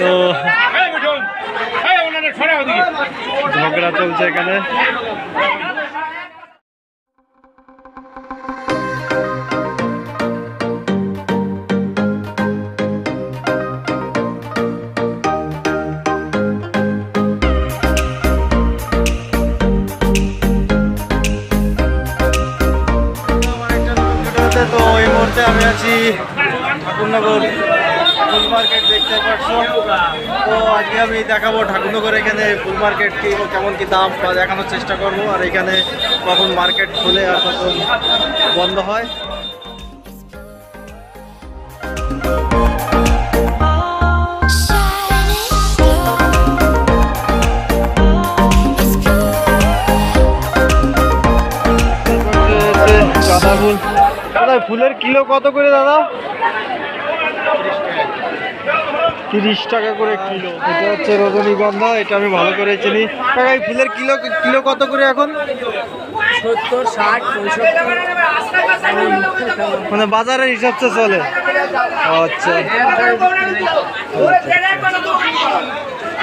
তো ঝগড়া চলছে এখানে। তো এই মুহূর্তে আমি আছি ঠাকুরনগর। ফুল মার্কেট দেখতে পাচ্ছ। তো আজকে আমি দেখাবো ঠাকুরনগর এখানে ফুল মার্কেট কি কেমন কি দাম দেখানোর চেষ্টা করব। আর এখানে কখন মার্কেট খুলে আর কখন বন্ধ হয়। গাঁদা ফুল। দাদা, ফুলের কিলো কত করে দাদা? তিরিশ টাকা করে কিলো। এটা হচ্ছে রজনীগন্ধা এটা আমি ভালো করে চিনি। কাকা এই ফুলের কিলো কিলো কত করে এখন? সত্তর ষাট মানে বাজারের হিসাব তো চলে। আচ্ছা।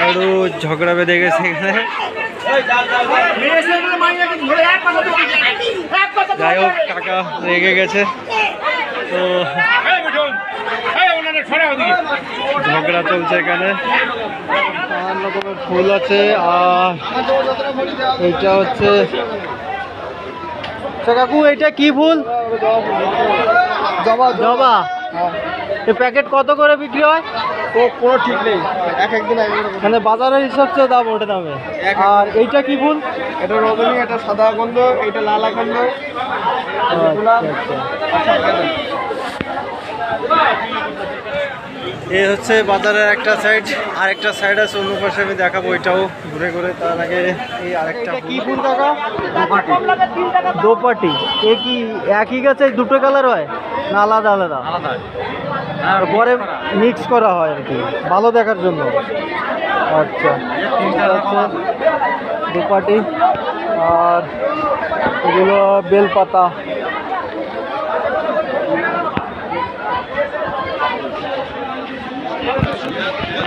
একটু ঝগড়া বেঁধে গেছে এখানে। যাই হোক কাকা রেগে গেছে। তো ঝগড়া চলছে এখানে। নানান রকমের ফুল আছে আর এইটা হচ্ছে আচ্ছা কাকু এইটা কি ফুল? জবা। জবা। প্যাকেট কত করে বিক্রি হয়? ও কোনো ঠিক নেই। এক একদিন এক এক মানে বাজারের হিসাব চেয়ে দাম ওঠে দামে। আর এইটা কি ফুল? এটা রজনী এটা সাদা গন্ধ এটা লালা গন্ধ। আচ্ছা, আচ্ছা। এ হচ্ছে বাজারের একটা সাইড আর একটা সাইড আছে অন্য পাশে আমি দেখাবো ওইটাও ঘুরে ঘুরে। তার আগে এই আরেকটা কি ফুল কাকা? দোপাটি। এ কি একই গাছে দুটো কালার হয়? না আলাদা আলাদা? আর পরে মিক্স করা। হয় আর কি ভালো দেখার জন্য। আচ্ছা। দোপাটি। আর এগুলো বেলপাতা।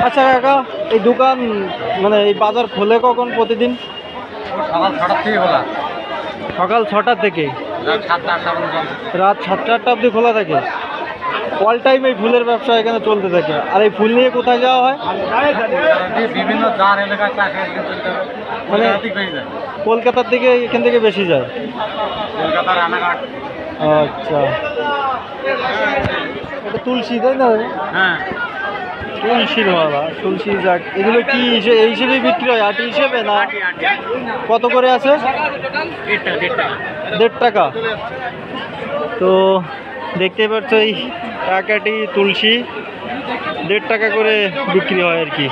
আচ্ছা কাকা এই দোকান মানে এই বাজার খোলে কখন প্রতিদিন? সকাল ছটার থেকে খোলা। সকাল ছটা থেকে? রাত সাতটা আটটা অবধি খোলা থাকে? অল টাইম এই ফুলের ব্যবসা এখানে চলতে থাকে। আর এই ফুল নিয়ে কোথায় যাওয়া হয়? বিভিন্ন মানে- কলকাতার দিকে এখান থেকে বেশি যায়? কলকাতা রানাঘাট। আচ্ছা। এটা তুলসী তাই না? হ্যাঁ। তুলসীর মালা, তুলসী যাক এগুলো কি এই হিসেবে বিক্রি হয়? আটি হিসেবে না? কত করে আছে? দেড় টাকা। তো দেখতে পাচ্ছ এই এক আটি তুলসী, দেড় টাকা করে বিক্রি হয় আর কি।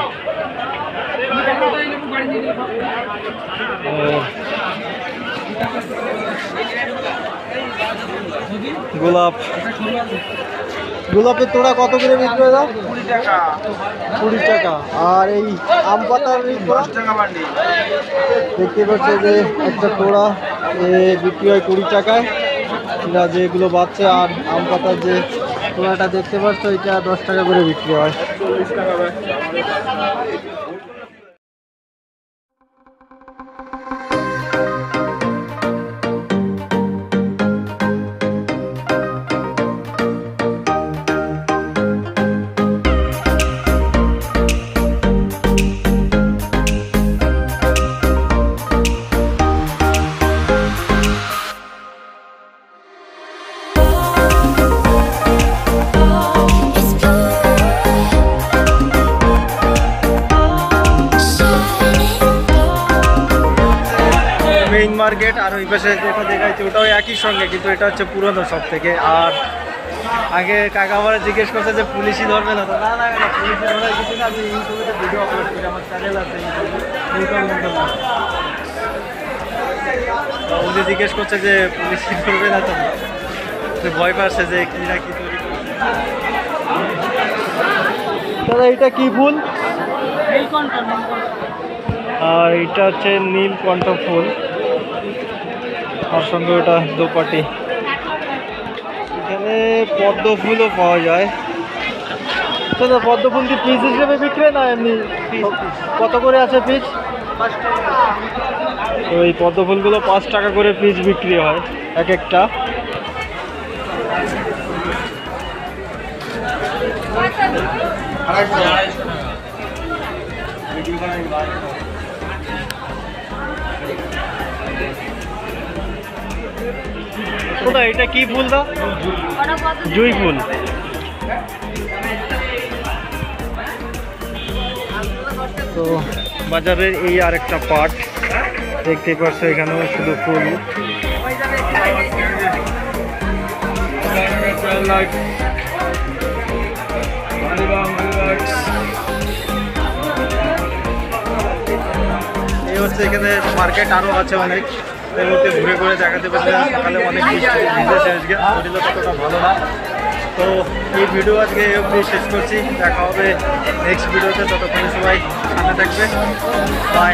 গোলাপ। গোলাপের তোড়া কত করে বিক্রি হয় দাও কুড়ি টাকা। কুড়ি টাকা। আর এই আম পাতার দশ টাকা বান্ডি। দেখতে পাচ্ছ যে একটা তোড়া এ বিক্রি হয় কুড়ি টাকায়। না যেগুলো বাচ্চা আর আম পাতার যে তোড়াটা দেখতে পাচ্ছ এটা দশ টাকা করে বিক্রি হয়। চল্লিশ টাকা আর ওই পাশে যেটা দেখাচ্ছে ওটাও একই সঙ্গে কিন্তু এটা হচ্ছে পুরনো সব থেকে আর আগে কাকা আমার জিজ্ঞেস করছে যে পুলিশই ধরবে না তো না না না পুলিশই ধরার কিছু না আমি ইউটিউবে ভিডিও আপলোড করি আমার চ্যানেল আছে ইউটিউবে উনি জিজ্ঞেস করছে যে পুলিশই ধরবে না তো। ভয় পাচ্ছে যে কি না কি তৈরি দাদা এটা কি ফুল? আর এটা হচ্ছে নীল কণ্ঠ ফুল। তার সঙ্গে ওটা দোপাটি। এখানে পদ্ম ফুলও পাওয়া যায়। সেটা পদ্ম ফুল কি পিস হিসেবে বিক্রি না এমনি কত করে আছে পিস তো এই পদ্ম ফুলগুলো পাঁচ টাকা করে পিস বিক্রি হয়, এক একটা। কোথায় এটা কি ফুল দা জুই ফুল। তো বাজারের এই আরেকটা পার্ট দেখতে পাচ্ছ এখানেও শুধু ফুল। এই হচ্ছে এখানে মার্কেট আরও আছে অনেক। এর মধ্যে ঘুরে ঘুরে দেখাতে পারছিলাম সকালে অনেক বৃষ্টি ভিজেছে আজকে। শরীরও ততটা ভালো না। তো এই ভিডিও আজকে এই অবধি শেষ করছি। দেখা হবে নেক্সট ভিডিওতে। ততক্ষণ সবাই সাথে থাকবে বাই